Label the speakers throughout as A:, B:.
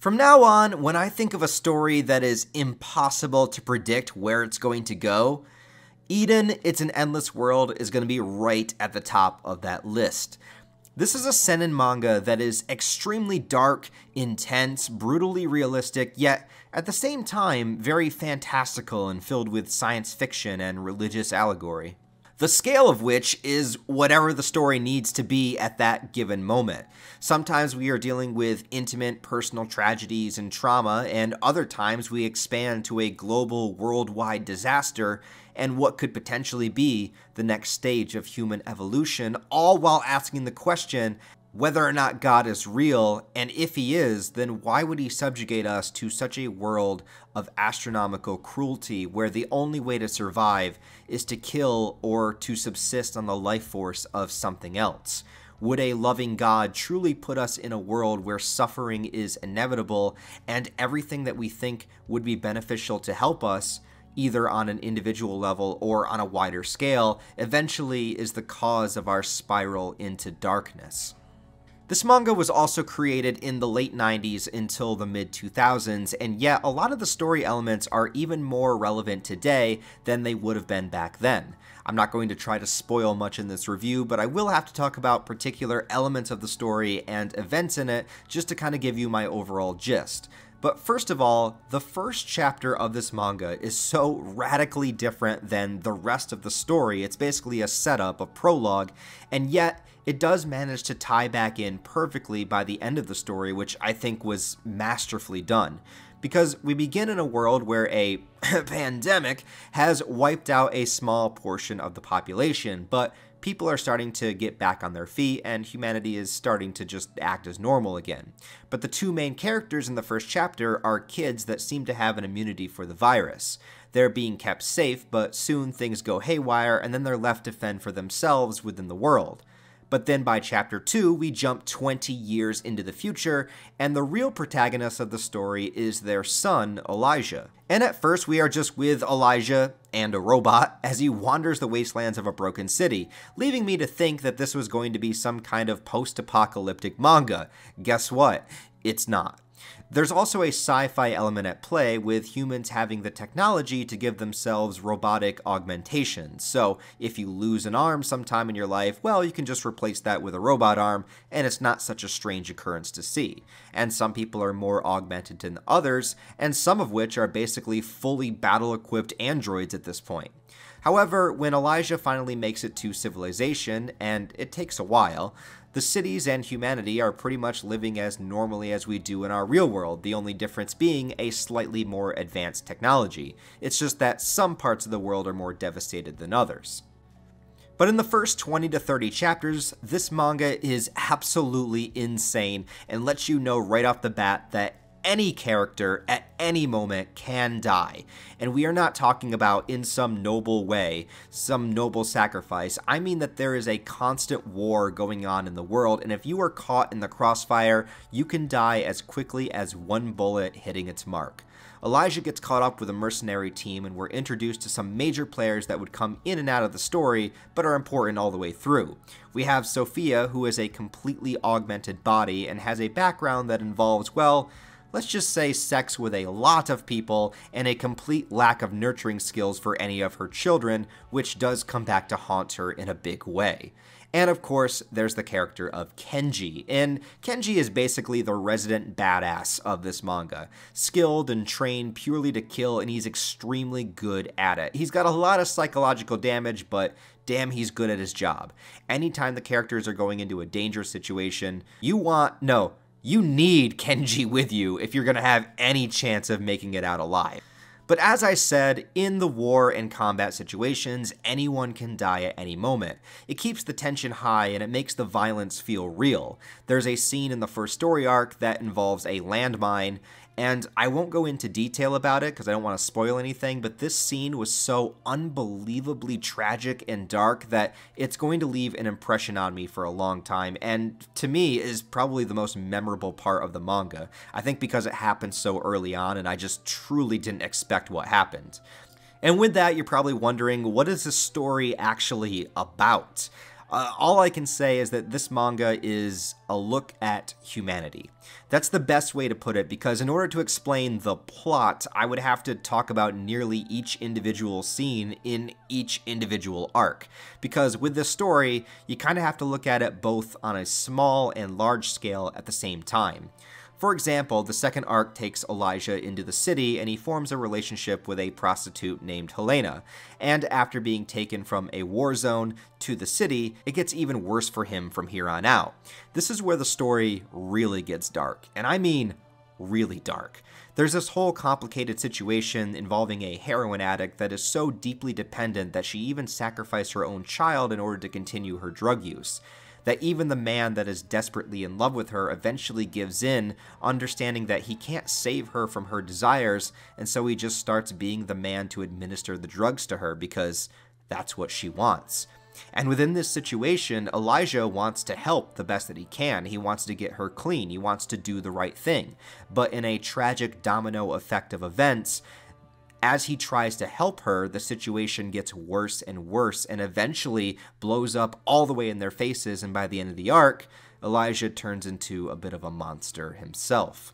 A: From now on, when I think of a story that is impossible to predict where it's going to go, Eden, It's an Endless World is going to be right at the top of that list. This is a seinen manga that is extremely dark, intense, brutally realistic, yet at the same time very fantastical and filled with science fiction and religious allegory the scale of which is whatever the story needs to be at that given moment. Sometimes we are dealing with intimate personal tragedies and trauma, and other times we expand to a global worldwide disaster and what could potentially be the next stage of human evolution, all while asking the question whether or not God is real, and if he is, then why would he subjugate us to such a world of astronomical cruelty where the only way to survive is to kill or to subsist on the life force of something else? Would a loving God truly put us in a world where suffering is inevitable and everything that we think would be beneficial to help us either on an individual level or on a wider scale, eventually is the cause of our spiral into darkness. This manga was also created in the late 90s until the mid 2000s, and yet a lot of the story elements are even more relevant today than they would have been back then. I'm not going to try to spoil much in this review, but I will have to talk about particular elements of the story and events in it just to kind of give you my overall gist. But first of all, the first chapter of this manga is so radically different than the rest of the story. It's basically a setup, a prologue, and yet it does manage to tie back in perfectly by the end of the story, which I think was masterfully done. Because we begin in a world where a pandemic has wiped out a small portion of the population, but people are starting to get back on their feet and humanity is starting to just act as normal again. But the two main characters in the first chapter are kids that seem to have an immunity for the virus. They're being kept safe, but soon things go haywire and then they're left to fend for themselves within the world. But then by chapter 2, we jump 20 years into the future, and the real protagonist of the story is their son, Elijah. And at first, we are just with Elijah and a robot as he wanders the wastelands of a broken city, leaving me to think that this was going to be some kind of post apocalyptic manga. Guess what? It's not. There's also a sci fi element at play with humans having the technology to give themselves robotic augmentations. So, if you lose an arm sometime in your life, well, you can just replace that with a robot arm, and it's not such a strange occurrence to see. And some people are more augmented than others, and some of which are basically fully battle equipped androids at this point. However, when Elijah finally makes it to civilization, and it takes a while, the cities and humanity are pretty much living as normally as we do in our real world, the only difference being a slightly more advanced technology. It's just that some parts of the world are more devastated than others. But in the first 20 to 30 chapters, this manga is absolutely insane and lets you know right off the bat that any character at any moment can die. And we are not talking about in some noble way, some noble sacrifice. I mean that there is a constant war going on in the world, and if you are caught in the crossfire, you can die as quickly as one bullet hitting its mark. Elijah gets caught up with a mercenary team, and we're introduced to some major players that would come in and out of the story, but are important all the way through. We have Sophia, who is a completely augmented body and has a background that involves, well, let's just say sex with a lot of people and a complete lack of nurturing skills for any of her children, which does come back to haunt her in a big way. And of course, there's the character of Kenji. And Kenji is basically the resident badass of this manga. Skilled and trained purely to kill, and he's extremely good at it. He's got a lot of psychological damage, but damn, he's good at his job. Anytime the characters are going into a dangerous situation, you want, no, you need Kenji with you if you're to have any chance of making it out alive. But as I said, in the war and combat situations, anyone can die at any moment. It keeps the tension high and it makes the violence feel real. There's a scene in the first story arc that involves a landmine, and I won't go into detail about it because I don't want to spoil anything, but this scene was so unbelievably tragic and dark that it's going to leave an impression on me for a long time, and to me is probably the most memorable part of the manga. I think because it happened so early on and I just truly didn't expect what happened. And with that, you're probably wondering, what is this story actually about? Uh, all I can say is that this manga is a look at humanity. That's the best way to put it because in order to explain the plot, I would have to talk about nearly each individual scene in each individual arc. Because with this story, you kind of have to look at it both on a small and large scale at the same time. For example, the second arc takes Elijah into the city and he forms a relationship with a prostitute named Helena. And after being taken from a war zone to the city, it gets even worse for him from here on out. This is where the story really gets dark, and I mean really dark. There's this whole complicated situation involving a heroin addict that is so deeply dependent that she even sacrificed her own child in order to continue her drug use that even the man that is desperately in love with her eventually gives in, understanding that he can't save her from her desires, and so he just starts being the man to administer the drugs to her because that's what she wants. And within this situation, Elijah wants to help the best that he can. He wants to get her clean. He wants to do the right thing. But in a tragic domino effect of events, as he tries to help her, the situation gets worse and worse and eventually blows up all the way in their faces. And by the end of the arc, Elijah turns into a bit of a monster himself.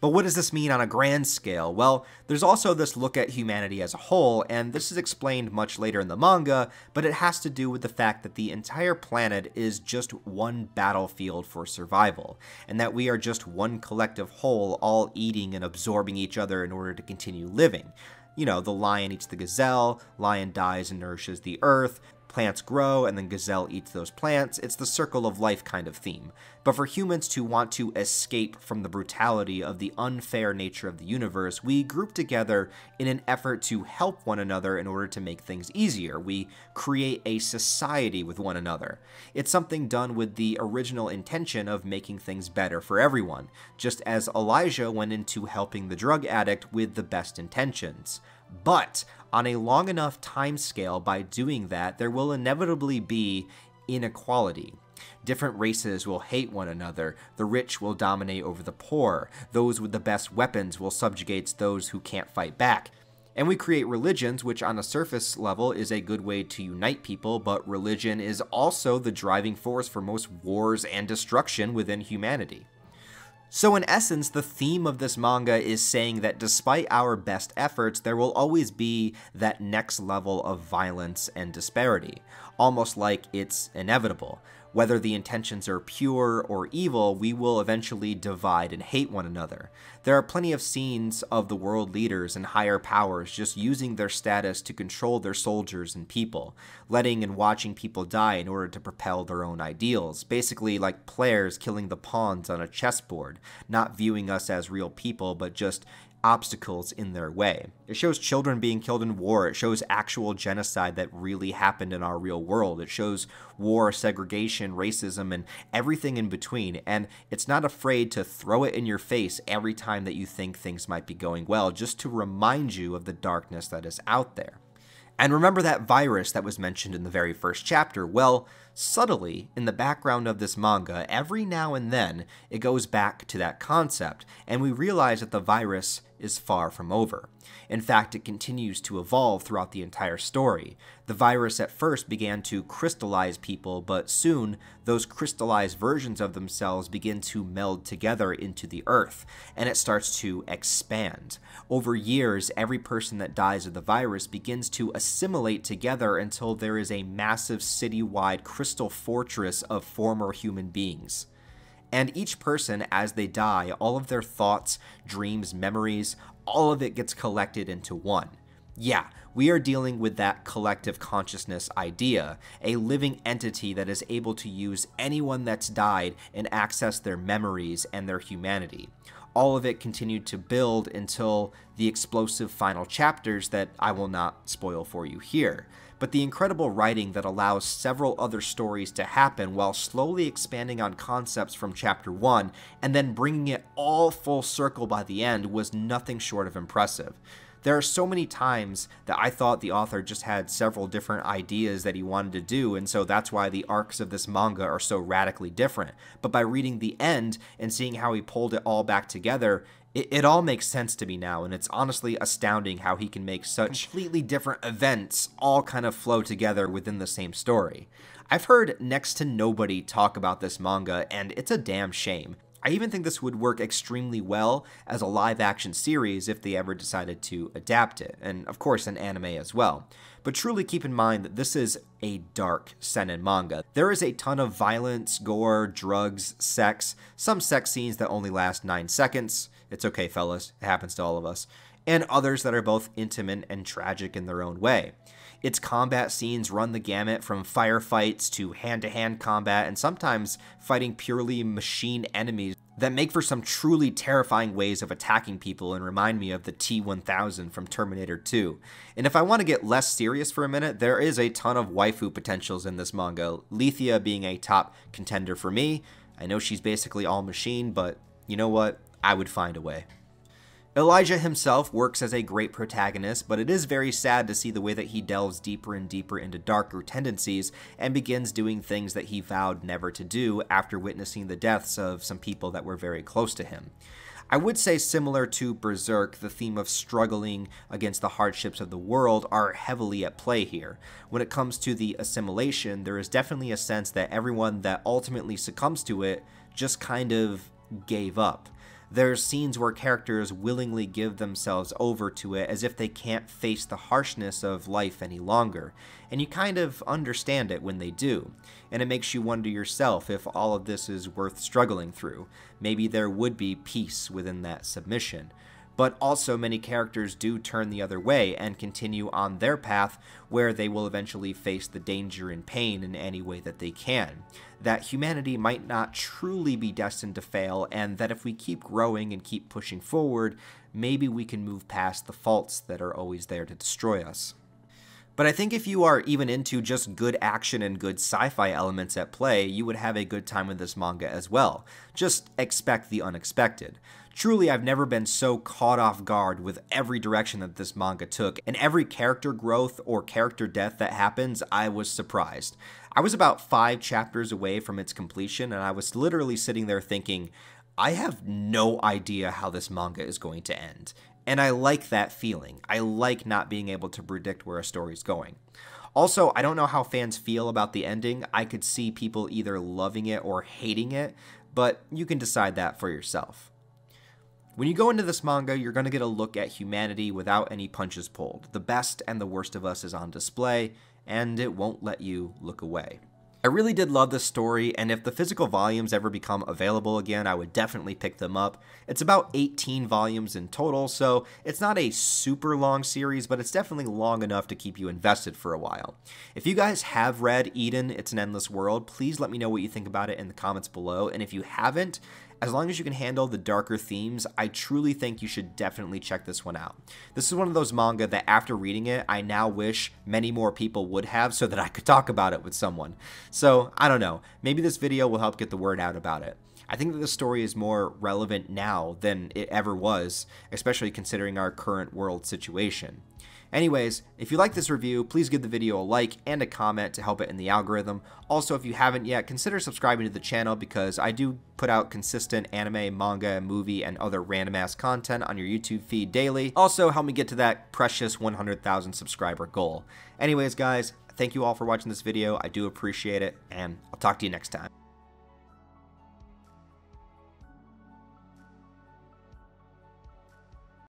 A: But what does this mean on a grand scale? Well, there's also this look at humanity as a whole, and this is explained much later in the manga, but it has to do with the fact that the entire planet is just one battlefield for survival, and that we are just one collective whole, all eating and absorbing each other in order to continue living. You know, the lion eats the gazelle, lion dies and nourishes the earth, plants grow and then Gazelle eats those plants. It's the circle of life kind of theme. But for humans to want to escape from the brutality of the unfair nature of the universe, we group together in an effort to help one another in order to make things easier. We create a society with one another. It's something done with the original intention of making things better for everyone, just as Elijah went into helping the drug addict with the best intentions. But on a long enough time scale, by doing that, there will inevitably be inequality. Different races will hate one another, the rich will dominate over the poor, those with the best weapons will subjugate those who can't fight back. And we create religions, which on a surface level is a good way to unite people, but religion is also the driving force for most wars and destruction within humanity. So in essence, the theme of this manga is saying that despite our best efforts, there will always be that next level of violence and disparity, almost like it's inevitable. Whether the intentions are pure or evil, we will eventually divide and hate one another. There are plenty of scenes of the world leaders and higher powers just using their status to control their soldiers and people, letting and watching people die in order to propel their own ideals, basically like players killing the pawns on a chessboard, not viewing us as real people, but just obstacles in their way. It shows children being killed in war. It shows actual genocide that really happened in our real world. It shows war, segregation, racism, and everything in between. And it's not afraid to throw it in your face every time that you think things might be going well, just to remind you of the darkness that is out there. And remember that virus that was mentioned in the very first chapter? Well, subtly, in the background of this manga, every now and then it goes back to that concept, and we realize that the virus is far from over. In fact, it continues to evolve throughout the entire story. The virus at first began to crystallize people, but soon those crystallized versions of themselves begin to meld together into the earth, and it starts to expand. Over years, every person that dies of the virus begins to assimilate together until there is a massive citywide crystal fortress of former human beings. And each person, as they die, all of their thoughts, dreams, memories, all of it gets collected into one. Yeah, we are dealing with that collective consciousness idea, a living entity that is able to use anyone that's died and access their memories and their humanity. All of it continued to build until the explosive final chapters that I will not spoil for you here but the incredible writing that allows several other stories to happen while slowly expanding on concepts from chapter 1 and then bringing it all full circle by the end was nothing short of impressive. There are so many times that I thought the author just had several different ideas that he wanted to do, and so that's why the arcs of this manga are so radically different. But by reading the end and seeing how he pulled it all back together, it, it, all makes sense to me now, and it's honestly astounding how he can make such completely different events all kind of flow together within the same story. I've heard next to nobody talk about this manga, and it's a damn shame. I even think this would work extremely well as a live action series if they ever decided to adapt it, and of course an anime as well. But truly keep in mind that this is a dark seinen manga. There is a ton of violence, gore, drugs, sex, some sex scenes that only last 9 seconds. It's okay, fellas, it happens to all of us. And others that are both intimate and tragic in their own way. Its combat scenes run the gamut from firefights to hand to hand combat, and sometimes fighting purely machine enemies that make for some truly terrifying ways of attacking people and remind me of the T 1000 from Terminator 2. And if I want to get less serious for a minute, there is a ton of waifu potentials in this manga, Lethia being a top contender for me. I know she's basically all machine, but you know what? I would find a way. Elijah himself works as a great protagonist, but it is very sad to see the way that he delves deeper and deeper into darker tendencies and begins doing things that he vowed never to do after witnessing the deaths of some people that were very close to him. I would say similar to Berserk, the theme of struggling against the hardships of the world are heavily at play here. When it comes to the assimilation, there is definitely a sense that everyone that ultimately succumbs to it just kind of gave up. There's scenes where characters willingly give themselves over to it as if they can't face the harshness of life any longer, and you kind of understand it when they do. And it makes you wonder yourself if all of this is worth struggling through. Maybe there would be peace within that submission but also many characters do turn the other way and continue on their path where they will eventually face the danger and pain in any way that they can. That humanity might not truly be destined to fail, and that if we keep growing and keep pushing forward, maybe we can move past the faults that are always there to destroy us. But I think if you are even into just good action and good sci fi elements at play, you would have a good time with this manga as well. Just expect the unexpected. Truly, I've never been so caught off guard with every direction that this manga took, and every character growth or character death that happens, I was surprised. I was about five chapters away from its completion, and I was literally sitting there thinking, I have no idea how this manga is going to end. And I like that feeling. I like not being able to predict where a story's going. Also, I don't know how fans feel about the ending. I could see people either loving it or hating it, but you can decide that for yourself. When you go into this manga, you're going to get a look at humanity without any punches pulled. The best and the worst of us is on display, and it won't let you look away. I really did love this story, and if the physical volumes ever become available again, I would definitely pick them up. It's about 18 volumes in total, so it's not a super long series, but it's definitely long enough to keep you invested for a while. If you guys have read Eden, It's an Endless World, please let me know what you think about it in the comments below, and if you haven't, as long as you can handle the darker themes, I truly think you should definitely check this one out. This is one of those manga that after reading it, I now wish many more people would have so that I could talk about it with someone. So, I don't know, maybe this video will help get the word out about it. I think that the story is more relevant now than it ever was, especially considering our current world situation. Anyways, if you like this review, please give the video a like and a comment to help it in the algorithm. Also, if you haven't yet, consider subscribing to the channel because I do put out consistent anime, manga, movie, and other random ass content on your YouTube feed daily. Also, help me get to that precious 100,000 subscriber goal. Anyways, guys, thank you all for watching this video. I do appreciate it, and I'll talk to you next time.